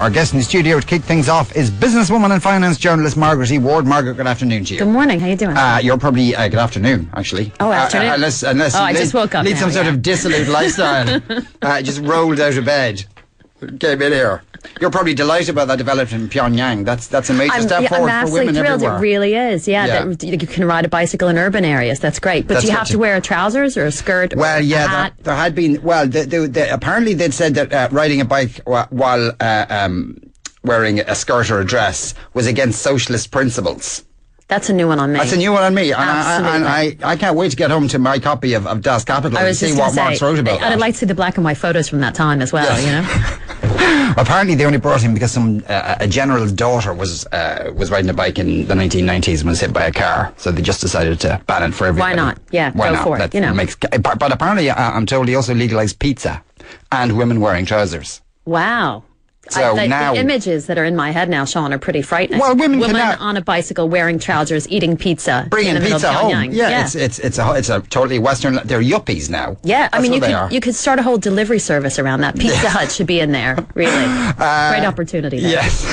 Our guest in the studio to kick things off is businesswoman and finance journalist Margaret E. Ward. Margaret, good afternoon to you. Good morning. How are you doing? Uh, you're probably uh, good afternoon, actually. Oh, Uh, afternoon. uh, unless, unless Oh, you I lead, just woke up lead now, some sort of dissolute lifestyle. uh, just rolled out of bed, came in here. You're probably delighted about that development in Pyongyang. That's that's a major I'm, step yeah, forward I'm for women thrilled. everywhere. It really is. Yeah, Yeah. That, you can ride a bicycle in urban areas. That's great. But That's do you have to wear trousers or a skirt? or Well, yeah, hat? there, had been. Well, the, the, the, apparently they'd said that uh, riding a bike while uh, um, wearing a skirt or a dress was against socialist principles. That's a new one on me. That's a new one on me, and, I, I, and I, I can't wait to get home to my copy of, of Das Kapital and see what going Marx wrote say, about I'd like to see the black and white photos from that time as well. Yes. You know, Apparently, they only brought him because some uh, a general's daughter was uh, was riding a bike in the 1990s and was hit by a car, so they just decided to ban it for everybody. Why not? Yeah, why go not? for it, That you know. makes, but, but apparently, uh, I'm told he also legalized pizza and women wearing trousers. wow. So the, now- the images that are in my head now, Sean, are pretty frightening. Well, women Woman now- on a bicycle wearing trousers, eating pizza, Bringing pizza home, Pyongyang. yeah, yeah. it's it's it's a it's a totally Western. They're yuppies now. Yeah, I mean, you could are. you could start a whole delivery service around that. Pizza Hut should be in there. Really, great opportunity. There. Uh, Yes.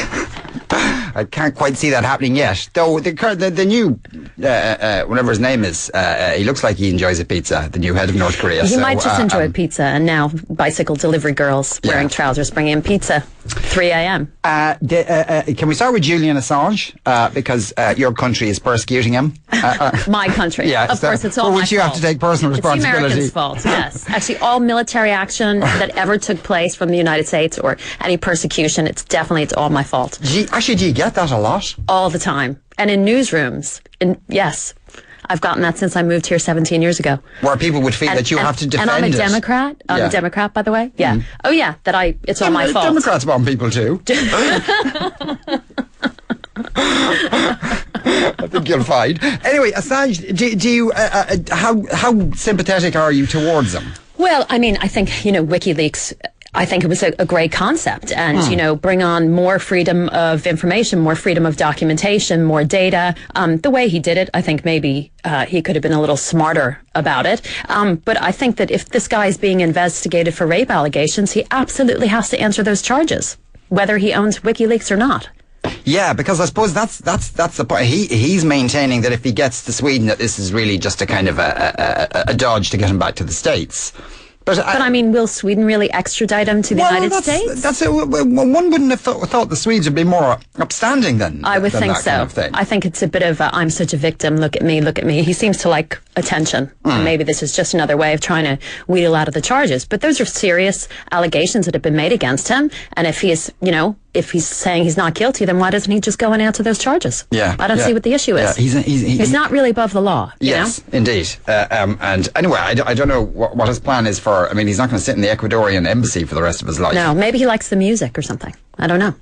I can't quite see that happening yet. Though the the, the new, uh, uh, whatever his name is, uh, uh, he looks like he enjoys a pizza. The new head of North Korea. He so, might just uh, enjoy um, pizza, and now bicycle delivery girls Yeah. wearing trousers bringing in pizza, 3 a.m. Uh, the, uh, uh, can we start with Julian Assange uh, because uh, your country is persecuting him? Uh, uh, My country. Yeah, of so- course, it's all my which you have fault. to take personal It's responsibility. Americans' fault. Yes, actually, all military action that ever took place from the United States or any persecution, it's definitely it's all my fault, do you- actually, do you get that a lot? all the time, and in newsrooms. In yes, I've gotten that since I moved here 17 years ago. Where people would feel And, that you and- have to defend And I'm a it. Democrat. I'm Yeah. a Democrat, by the way. Yeah. Oh yeah, that I. It's all my fault. Democrats bomb people too. I think you'll find. Anyway, Assange, do, do you? Uh, uh, how how sympathetic are you towards him? Well, I mean, I think, you know, WikiLeaks, I think it was a, a great concept and, Hmm. you know, bring on more freedom of information, more freedom of documentation, more data. Um, the way he did it, I think maybe uh, he could have been a little smarter about it. Um, but I think that if this guy is being investigated for rape allegations, he absolutely has to answer those charges, whether he owns WikiLeaks or not. Yeah, because I suppose that's that's that's the point. He he's maintaining that if he gets to Sweden, that this is really just a kind of a a, a, a dodge to get him back to the states. But, But I mean, will Sweden really extradite him to the well, United that's, States? That's one wouldn't have thought, thought the Swedes would be more upstanding than I would than think that so. Kind of thing. I think it's a bit of a, I'm such a victim. Look at me, look at me. He seems to like attention. And maybe this is just another way of trying to wheedle out of the charges. But those are serious allegations that have been made against him. And if he is, you know, if he's saying he's not guilty, then why doesn't he just go and answer those charges? Yeah, I don't yeah. see what the issue is. Yeah, is. he's- he's- He's not really above the law. You Yes, Know? indeed. Uh, um, and anyway, I, d- I don't know what, what his plan is for. I mean, he's not going to sit in the Ecuadorian embassy for the rest of his life. No, maybe he likes the music or something. I don't know.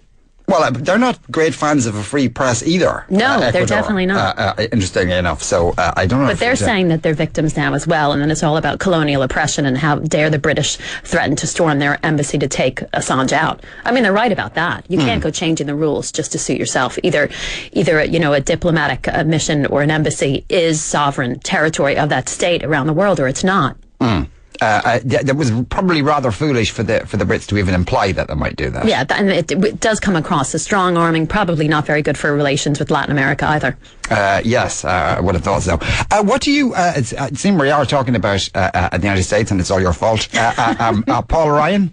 Well, uh, they're not great fans of a free press either. No, uh, they're definitely not. Uh, uh, interestingly enough, so uh, I don't know. But if they're saying that they're victims now as well, and then it's all about colonial oppression and how dare the British threaten to storm their embassy to take Assange out. I mean, they're right about that. You Hmm. can't go changing the rules just to suit yourself. Either, either you know, a diplomatic uh, mission or an embassy is sovereign territory of that state around the world, or it's not. uh, uh, that was probably rather foolish for the for the Brits to even imply that they might do that. Yeah, and it, it does come across as strong arming. Probably not very good for relations with Latin America either. Uh, yes, uh, I would have thought so. Uh, what do you? Uh, it's, uh, it seems we are talking about uh, uh, the United States, and it's all your fault. Uh, uh, um, uh, Paul Ryan.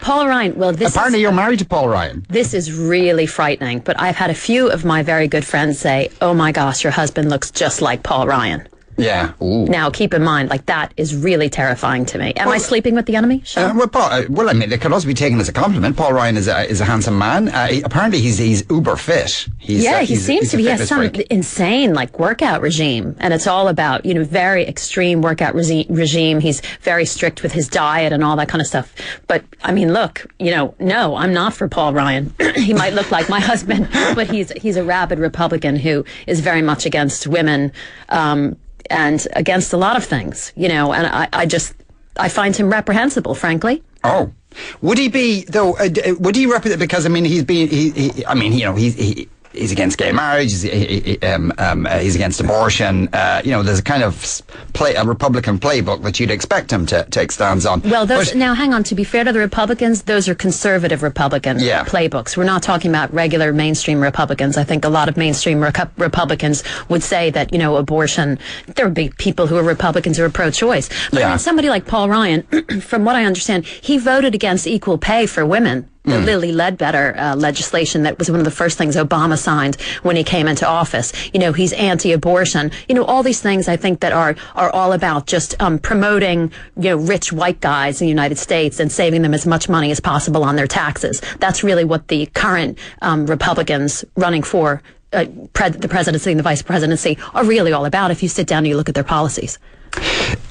Paul Ryan. Well, this Apparently, is, you're married to Paul Ryan. This is really frightening, but I've had a few of my very good friends say, "Oh my gosh, your husband looks just like Paul Ryan." Yeah. Ooh. Now, keep in mind, like that is really terrifying to me. Am I sleeping with the enemy? Sean? Uh, well, Paul, uh, well, I mean, it could also be taken as a compliment. Paul Ryan is a, is a handsome man. Uh, he, apparently, he's he's uber fit. He's, yeah, uh, he seems he's to be. He has some freak. insane like workout regime, and it's all about you know very extreme workout regime. He's very strict with his diet and all that kind of stuff. But I mean, look, you know, no, I'm not for Paul Ryan. he might look like my husband, but he's he's a rabid Republican who is very much against women um, and against a lot of things. You know, and I, I just I find him reprehensible, frankly. Oh, would he be though? Uh, would he represent? Because I mean, he's been. He, he I mean, you know, he's he. He's against gay marriage. He's, he, he, um, um, uh, he's against abortion. Uh, you know, there's a kind of play a Republican playbook that you'd expect him to take stands on. Well, those But- now hang on. To be fair to the Republicans, those are conservative Republican Yeah. playbooks. We're not talking about regular mainstream Republicans. I think a lot of mainstream Recu- Republicans would say that you know abortion. There would be people who are Republicans who are pro-choice. But I Yeah. mean, somebody like Paul Ryan, from what I understand, he voted against equal pay for women. The Lilly Ledbetter uh, legislation that was one of the first things Obama signed when he came into office. You know, he's anti-abortion. You know, all these things I think that are are all about just um, promoting you know rich white guys in the United States and saving them as much money as possible on their taxes. That's really what the current um, Republicans running for. Uh, pre- the presidency and the vice presidency are really all about if you sit down and you look at their policies.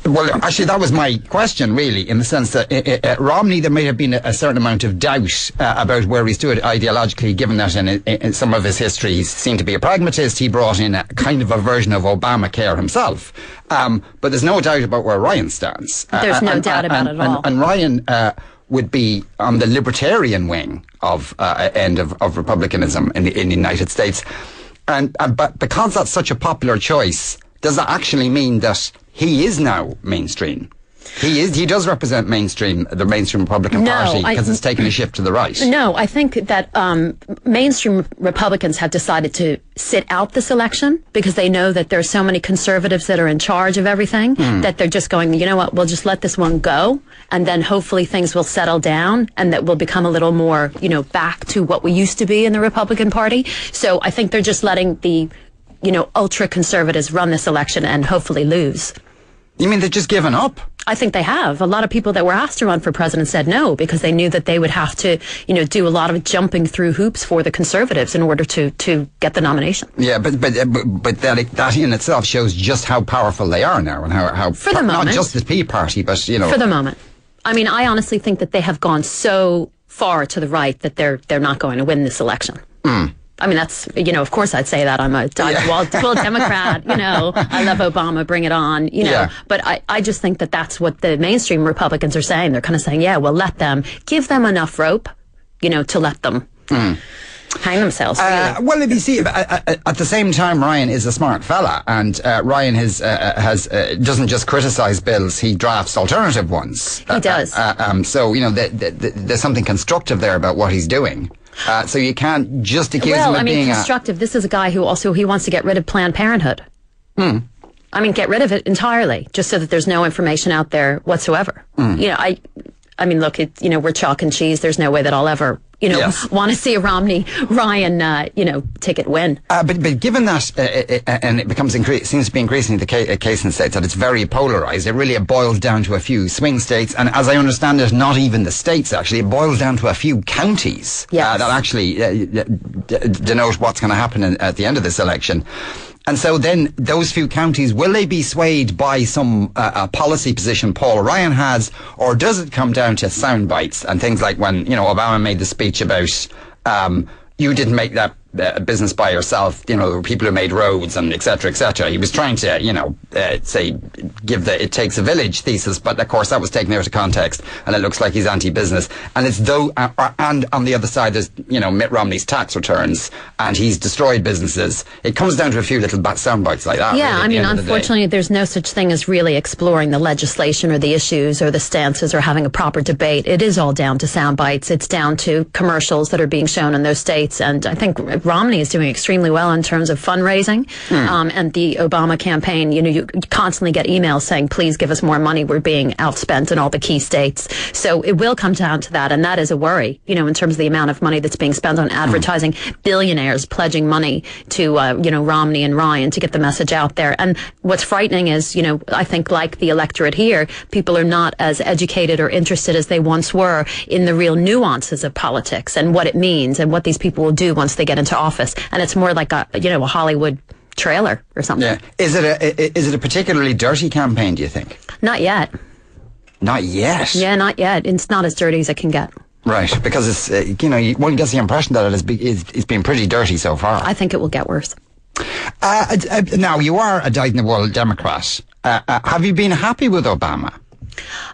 Well, actually, that was my question, really, in the sense that uh, uh, Romney, there may have been a, a certain amount of doubt uh, about where he stood ideologically, given that in, in some of his history he seemed to be a pragmatist. He brought in a kind of a version of Obamacare himself. Um, but there's no doubt about where Ryan stands. Uh, There's no and- doubt about and- it at all. And, and Ryan uh, would be on the libertarian wing of uh, end of, of republicanism in the, in the United States. And, and but because that's such a popular choice, does that actually mean that he is now mainstream? He is. He does represent mainstream, the mainstream Republican No, Party, because it's taken a shift to the right. No, I think that um, mainstream Republicans have decided to sit out this election because they know that there are so many conservatives that are in charge of everything that they're just going, you know what, we'll just let this one go and then hopefully things will settle down and that we'll become a little more, you know, back to what we used to be in the Republican Party. So I think they're just letting the, you know, ultra conservatives run this election and hopefully lose. You mean they've just given up? I think they have. A lot of people that were asked to run for president said no because they knew that they would have to, you know, do a lot of jumping through hoops for the conservatives in order to to get the nomination. Yeah, but but uh, but, that that in itself shows just how powerful they are now, and how how For the moment, not just the Tea Party, but you know For the moment. I mean, I honestly think that they have gone so far to the right that they're they're not going to win this election. I mean, that's, you know, of course I'd say that. I'm a dyed wall, wall Democrat, you know, I love Obama, bring it on, you know. Yeah. But I, I just think that that's what the mainstream Republicans are saying. They're kind of saying, yeah, well, let them, give them enough rope, you know, to let them hang themselves. Really. Uh, well, if you see, uh, uh, at the same time, Ryan is a smart fella, and uh, Ryan has uh, uh, has uh, doesn't just criticise bills; he drafts alternative ones. He does. Uh, um, so you know, th th th there's something constructive there about what he's doing. Uh, so you can't just accuse him well, of I mean, being a. constructive. This is a guy who also he wants to get rid of Planned Parenthood. Hmm. I mean, get rid of it entirely, just so that there's no information out there whatsoever. Hmm. You know, I, I mean, look, it, you know, we're chalk and cheese. There's no way that I'll ever, you know, Yes. want to see a Romney Ryan, uh, you know, ticket win. Uh, but, but given that, uh, uh, uh, and it becomes incre- seems to be increasingly the ca- uh, case in states that it's very polarized. It really boils down to a few swing states, and as I understand it, not even the states actually. It boils down to a few counties uh, Yes. that actually uh, d- denote what's going to happen in, at the end of this election. And so then those few counties, will they be swayed by some uh, policy position Paul Ryan has, or does it come down to sound bites and things like when, you know, Obama made the speech about, um, you didn't make that uh, business by yourself, you know, people who made roads and et cetera, et cetera. He was trying to, you know, uh, say, give the it takes a village thesis, but of course that was taken out of context and it looks like he's anti-business. And it's though, uh, uh, and on the other side there's, you know, Mitt Romney's tax returns and he's destroyed businesses. It comes down to a few little bat sound bites like that. Yeah, really, I mean, the unfortunately, there's no such thing as really exploring the legislation or the issues or the stances or having a proper debate. It is all down to sound bites. It's down to commercials that are being shown in those states. And I think Romney is doing extremely well in terms of fundraising. Um, and the Obama campaign, you know, you constantly get emails saying, please give us more money. We're being outspent in all the key states. So it will come down to that. And that is a worry, you know, in terms of the amount of money that's being spent on advertising, billionaires pledging money to, uh, you know, Romney and Ryan to get the message out there. And what's frightening is, you know, I think like the electorate here, people are not as educated or interested as they once were in the real nuances of politics and what it means and what these people will do once they get into office. And it's more like a, you know, a Hollywood trailer or something. Yeah. Is it a is it a particularly dirty campaign, do you think? Not yet. Not yet. Yeah, not yet. It's not as dirty as it can get. Right, because it's, uh, you know, you, one gets the impression that it has be, it's, it's been pretty dirty so far. I think it will get worse. Uh, uh, now, you are a dyed-in-the-wool Democrat. Uh, uh, have you been happy with Obama?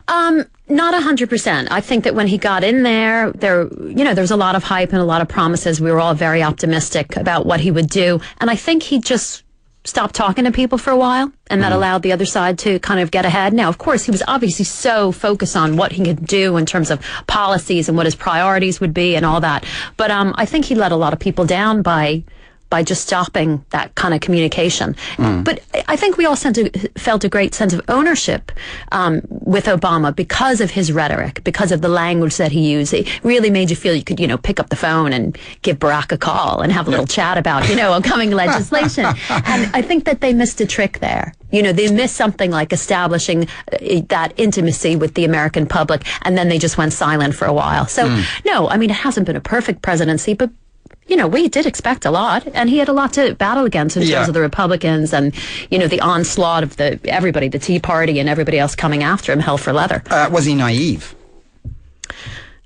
Um, not a hundred percent. I think that when he got in there, there, you know, there was a lot of hype and a lot of promises. We were all very optimistic about what he would do, and I think he just stopped talking to people for a while, and that allowed the other side to kind of get ahead. Now, of course, he was obviously so focused on what he could do in terms of policies and what his priorities would be and all that. But um, I think he let a lot of people down by by just stopping that kind of communication. But I think we all sent a, felt a great sense of ownership um, with Obama because of his rhetoric, because of the language that he used. It really made you feel you could, you know, pick up the phone and give Barack a call and have a little chat about, you know, upcoming legislation. And I think that they missed a trick there. You know, they missed something like establishing uh, that intimacy with the American public, and then they just went silent for a while. So, no, I mean, it hasn't been a perfect presidency, but you know, we did expect a lot, and he had a lot to battle against in Yeah. terms of the Republicans and you know the onslaught of the everybody, the Tea Party, and everybody else coming after him, hell for leather. Uh, was he naive?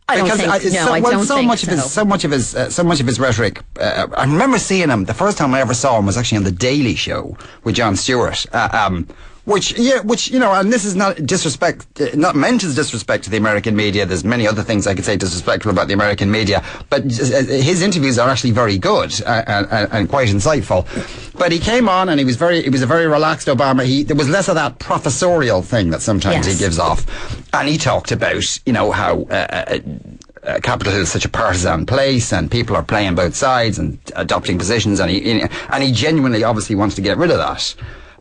I don't think. uh, no, so, I well, don't so much so. of his so much of his uh, so much of his rhetoric. Uh, I remember seeing him. The first time I ever saw him was actually on the Daily Show with Jon Stewart. Uh, um, which yeah, which you know, and this is not disrespect, not meant as disrespect to the American media. There's many other things I could say disrespectful about the American media, but uh, his interviews are actually very good uh, and, and, and quite insightful. But he came on and he was very, he was a very relaxed Obama. He there was less of that professorial thing that sometimes Yes. he gives off, and he talked about you know how. Uh, uh, uh, Capitol Hill is such a partisan place, and people are playing both sides and adopting positions, and he and he genuinely, obviously, wants to get rid of that.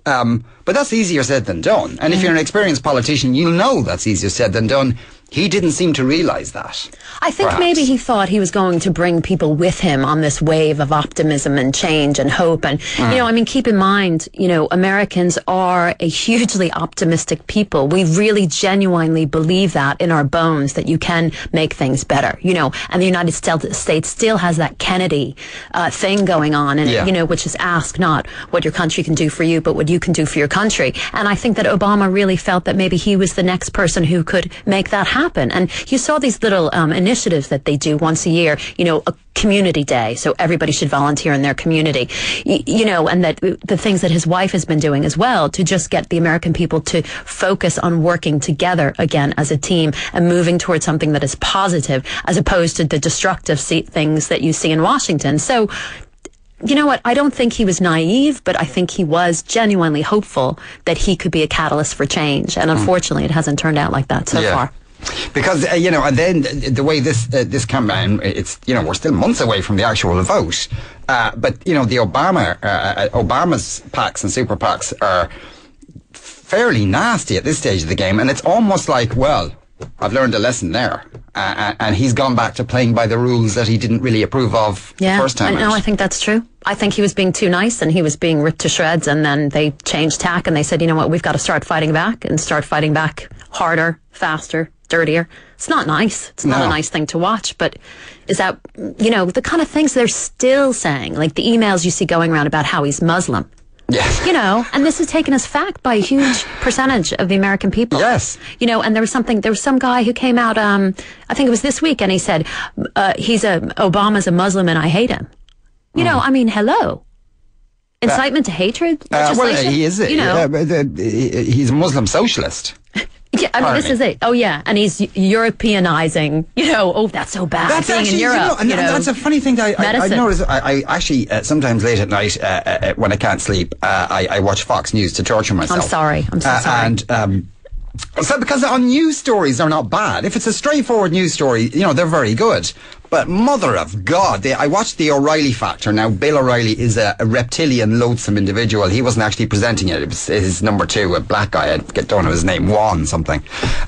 Um, but that's easier said than done. And if you're an experienced politician, you'll know that's easier said than done. He didn't seem to realise that. I think perhaps. maybe he thought he was going to bring people with him on this wave of optimism and change and hope. And, Mm. you know, I mean, keep in mind, you know, Americans are a hugely optimistic people. We really genuinely believe that in our bones that you can make things better, you know, and the United States still has that Kennedy uh, thing going on. And, Yeah. you know, which is ask not what your country can do for you, but what you can do for your country. And I think that Obama really felt that maybe he was the next person who could make that happen. And you saw these little um, initiatives that they do once a year, you know, a community day. So everybody should volunteer in their community, y- you know, and that the things that his wife has been doing as well to just get the American people to focus on working together again as a team and moving towards something that is positive as opposed to the destructive se- things that you see in Washington. So you know what? I don't think he was naive, but I think he was genuinely hopeful that he could be a catalyst for change. And unfortunately, it hasn't turned out like that so Yeah. far. Because uh, you know, and then the, the way this uh, this campaign, it's you know, we're still months away from the actual vote. Uh, but you know, the Obama uh, uh, Obama's PACs and super PACs are fairly nasty at this stage of the game, and it's almost like, well, I've learned a lesson there, uh, uh, and he's gone back to playing by the rules that he didn't really approve of Yeah, the first time. I know. out. I think that's true. I think he was being too nice and he was being ripped to shreds. And then they changed tack and they said, you know what, we've got to start fighting back and start fighting back harder, faster, dirtier. It's not nice. It's not No. a nice thing to watch. But is that, you know, the kind of things they're still saying, like the emails you see going around about how he's Muslim. Yes. you know, and this is taken as fact by a huge percentage of the American people. Yes. You know, and there was something, there was some guy who came out, um, I think it was this week, and he said, uh, he's a, Obama's a Muslim and I hate him. You know, I mean, hello. Incitement to hatred Uh, well, he is. You know, uh, uh, he's a Muslim socialist. Yeah, I mean, this is it. Oh, yeah. And he's Europeanizing, you know, oh, that's so bad. That's being actually, in Europe. you know, and, you know. that's a funny thing. That I, I, I notice. I, I actually uh, sometimes late at night uh, uh, uh, when I can't sleep, uh, I, I watch Fox News to torture myself. I'm sorry. I'm so Uh, sorry. And um, so because on news stories they're not bad. If it's a straightforward news story, you know they're very good. But mother of God, they, I watched the O'Reilly Factor. Now Bill O'Reilly is a, a reptilian, loathsome individual. He wasn't actually presenting it. It was his number two, a black guy. I get don't know his name, Juan something.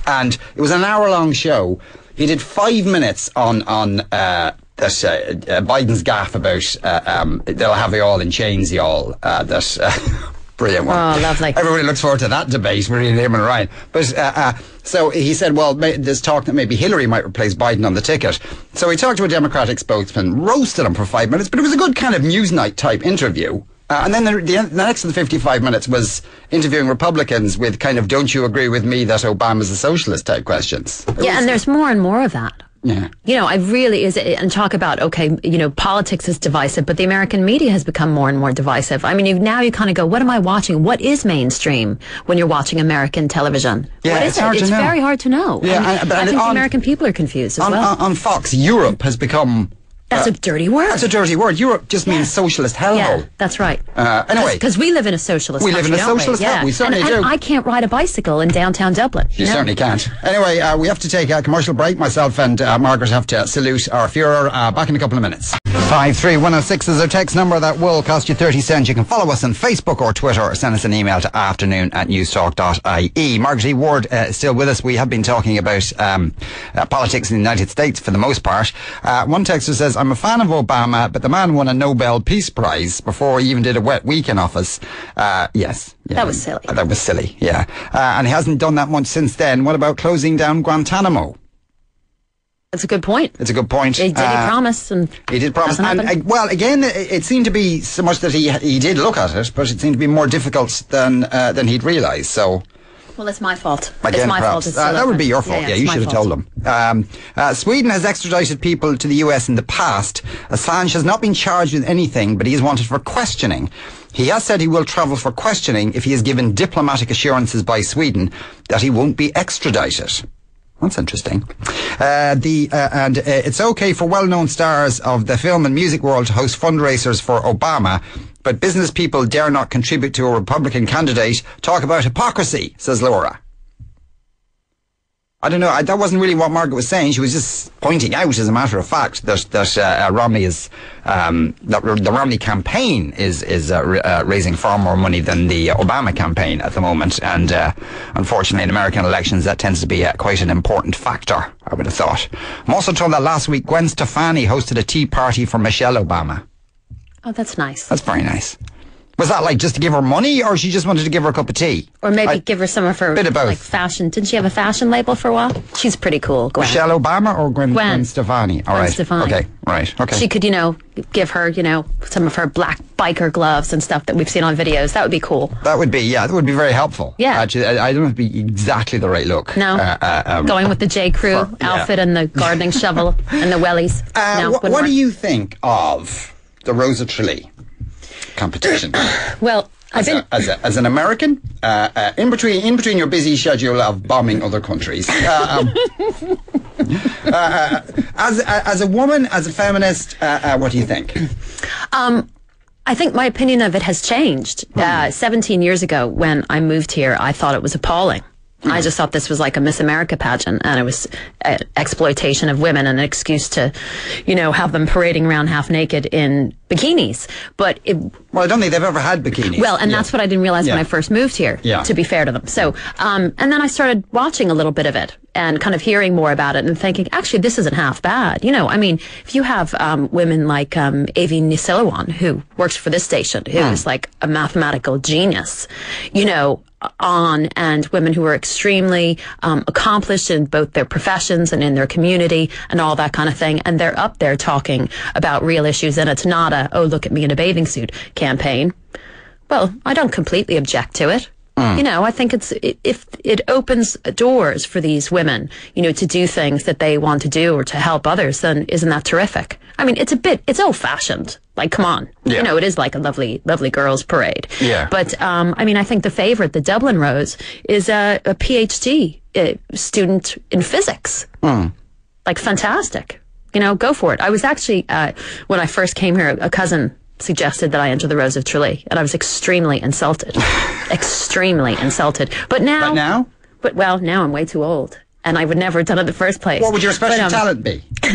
And it was an hour-long show. He did five minutes on on. Uh, that uh, uh, Biden's gaffe about uh, um, they'll have you all in chains, y'all. Uh, that uh, brilliant one. Oh, lovely. Everybody looks forward to that debate between him and Ryan. But uh, uh, so he said, well, may, there's talk that maybe Hillary might replace Biden on the ticket. So he talked to a Democratic spokesman, roasted him for five minutes, but it was a good kind of Newsnight type interview. Uh, and then the, the, the next of the 55 minutes was interviewing Republicans with kind of, don't you agree with me that Obama's a socialist type questions. It yeah, was- and there's more and more of that. Yeah. You know, I really is and talk about okay, you know, politics is divisive, but the American media has become more and more divisive. I mean, you, now you kind of go, what am I watching? What is mainstream when you're watching American television? Yeah, what is it's it? hard to it's know. very hard to know. Yeah, I, mean, but I think on- the American people are confused as On, well. on Fox, Europe has become. That's a dirty word. That's a dirty word. Europe just means socialist hellhole. yeah, that's right. Uh, anyway. because we live in a socialist. We live in a socialist We? Yeah. We certainly and, and do. I can't ride a bicycle in downtown Dublin. You know? certainly can't. Anyway, uh, we have to take a commercial break. Myself and uh, Margaret have to salute our Führer. Uh, back in a couple of minutes. 53106 is our text number that will cost you 30 cents. You can follow us on Facebook or Twitter or send us an email to afternoon at newstalk.ie. Margaret E. Ward uh, is still with us. We have been talking about um, uh, politics in the United States for the most part. Uh, one texter says, I'm a fan of Obama, but the man won a Nobel Peace Prize before he even did a wet week in office. Uh, yes. Yeah, That was silly. That was silly, yeah. Uh, and he hasn't done that much since then. What about closing down Guantanamo? That's a good point. It's a good point. He did Uh, he promise and He did promise, and uh, well, again, it, it seemed to be so much that he he did look at it, but it seemed to be more difficult than uh, than he'd realised. So well, it's my fault. again, it's my perhaps fault. It's uh, that would be your fault. Yeah, it's you should have told them. Um, uh, Sweden has extradited people to the U.S. in the past. Assange has not been charged with anything, but he is wanted for questioning. He has said he will travel for questioning if he is given diplomatic assurances by Sweden that he won't be extradited. That's interesting. Uh, the uh, and uh, it's okay for well-known stars of the film and music world to host fundraisers for Obama, but business people dare not contribute to a Republican candidate. Talk about hypocrisy, says Laura. I don't know. I, that wasn't really what Margaret was saying. She was just pointing out, as a matter of fact, that that uh, uh, Romney is um, that the Romney campaign is is uh, uh, raising far more money than the Obama campaign at the moment, and uh, unfortunately, in American elections, that tends to be uh, quite an important factor. I would have thought. I'm also told that last week Gwen Stefani hosted a tea party for Michelle Obama. Oh, that's nice. That's very nice. Was that like just to give her money, or she just wanted to give her a cup of tea? Or maybe I- give her some of her Bit of both. like fashion. Didn't she have a fashion label for a while? She's pretty cool, Gwen. Michelle Obama or Gwen, Gwen. Gwen Stefani? All Gwen right. Stefani. Okay. Right. Okay. She could, you know, give her, you know, some of her black biker gloves and stuff that we've seen on videos. That would be cool. That would be, yeah, that would be very helpful. Yeah. Actually, I, I don't know if it'd be exactly the right look. No. Uh, uh, um, Going with the J. Crew for- yeah. outfit and the gardening shovel and the wellies. Uh, no, wh- what work. do you think of the Rose of Tralee competition? Well, as, a, as, a, as an American, uh, uh, in between in between your busy schedule of bombing other countries, uh, um, uh, uh, as as a woman, as a feminist, uh, uh, what do you think? I think my opinion of it has changed. Hmm. Uh, 17 years ago, when I moved here, I thought it was appalling. I just thought this was like a Miss America pageant, and it was uh, exploitation of women and an excuse to, you know, have them parading around half naked in bikinis. But it, Well, I don't think they've ever had bikinis. well, and Yeah. that's what I didn't realize when I first moved here. Yeah. To be fair to them, so um, and then I started watching a little bit of it and kind of hearing more about it and thinking, actually, this isn't half bad. You know, I mean, if you have um, women like um, Aoibhinn Ní Shúilleabháin, who works for this station, who is Hmm. like a mathematical genius, you know, on and women who are extremely um, accomplished in both their professions and in their community and all that kind of thing, and they're up there talking about real issues, and it's not a "oh look at me in a bathing suit" campaign. Well, I don't completely object to it. You know, I think it's it, if it opens doors for these women, you know, to do things that they want to do or to help others, then isn't that terrific? I mean, it's a bit, it's old fashioned. Like, come on, Yeah. you know, it is like a lovely, lovely girls' parade. Yeah. But um, I mean, I think the favorite, the Dublin Rose, is a, a PhD uh, student in physics. Like, fantastic. You know, go for it. I was actually uh, when I first came here, a cousin suggested that I enter the Rose of Tralee, and I was extremely insulted, extremely insulted. But now, But now? but well, now I'm way too old. And I would never have done it in the first place. What would your special But, um, talent be?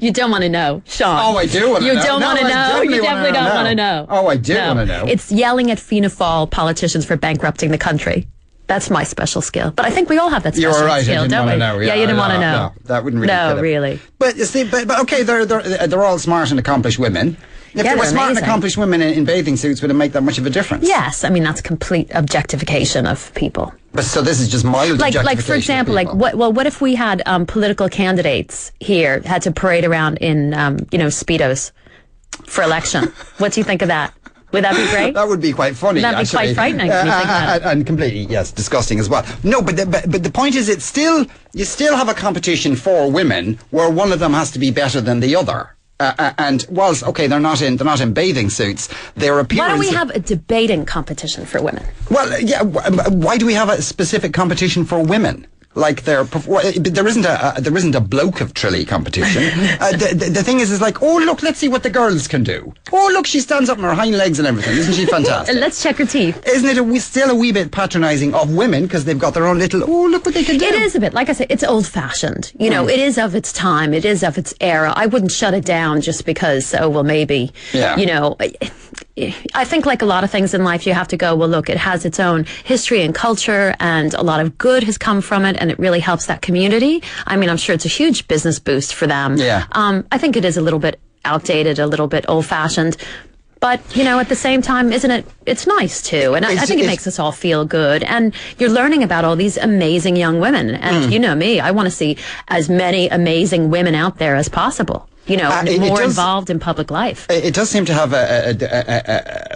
You don't want to know, Sean. Oh, I do wanna You know. don't No, want to know. You definitely don't want to know. Oh, I do No. wanna know. It's yelling at Fianna Fáil politicians for bankrupting the country. That's my special skill. But I think we all have that You're special right. I skill, don't want we? to know. Yeah, you didn't no, want to know. No, that wouldn't really. No, really. But you see, but, but okay, they're they're they're all smart and accomplished women. If Yeah, they were smart and accomplished women in, in bathing suits, would it make that much of a difference? Yes, I mean that's complete objectification of people. But so this is just mild Like, like for example, like what? Well, what if we had um, political candidates here had to parade around in, um, you know, speedos for election? what do you think of that? Would that be great? that would be quite funny. That'd be quite frightening when you think about it. and, and completely, yes, disgusting as well. No, but the, but, but the point is, it's still you still have a competition for women where one of them has to be better than the other. Uh, uh, and whilst okay, they're not in they're not in bathing suits. Their appearance. Why don't we have a debating competition for women? Well, yeah. Why do we have a specific competition for women? Like there, there isn't a, a there isn't a bloke of Tralee competition. uh, the, the, the thing is, is like, oh look, let's see what the girls can do. Oh look, she stands up on her hind legs and everything. Isn't she fantastic? Let's check her teeth. Isn't it a, still a wee bit patronising of women because they've got their own little? Oh look what they can do. It is a bit, like I said, it's old fashioned. You know, it is of its time. It is of its era. I wouldn't shut it down just because, oh, well, maybe. Yeah. You know, I- I think like a lot of things in life, you have to go, well, look, it has its own history and culture and a lot of good has come from it and it really helps that community. I mean, I'm sure it's a huge business boost for them. Yeah. Um, I think it is a little bit outdated, a little bit old fashioned. But, you know, at the same time, isn't it? It's nice too. And I, I think it makes us all feel good. And you're learning about all these amazing young women. Mm. And you know me, I want to see as many amazing women out there as possible. You know, Uh, it- it more does- involved in public life. It, it does seem to have a, a, a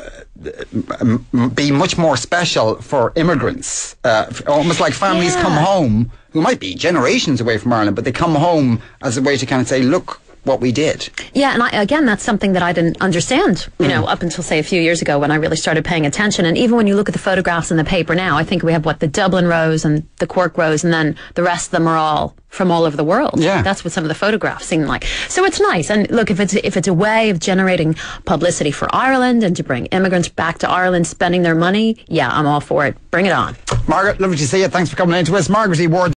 be much more special for immigrants. Uh, almost like families Yeah. come home who might be generations away from Ireland, but they come home as a way to kind of say, look what we did. Yeah, and I, again, that's something that I didn't understand, you Mm. know, up until say a few years ago when I really started paying attention. And even when you look at the photographs in the paper now, I think we have what the Dublin Rose and the Cork Rose, and then the rest of them are all from all over the world. Yeah. that's what some of the photographs seem like. So it's nice. And look, if it's if it's a way of generating publicity for Ireland and to bring immigrants back to Ireland, spending their money, yeah, I'm all for it. Bring it on. Margaret, lovely to see you. Thanks for coming in to us. Margaret E. Ward.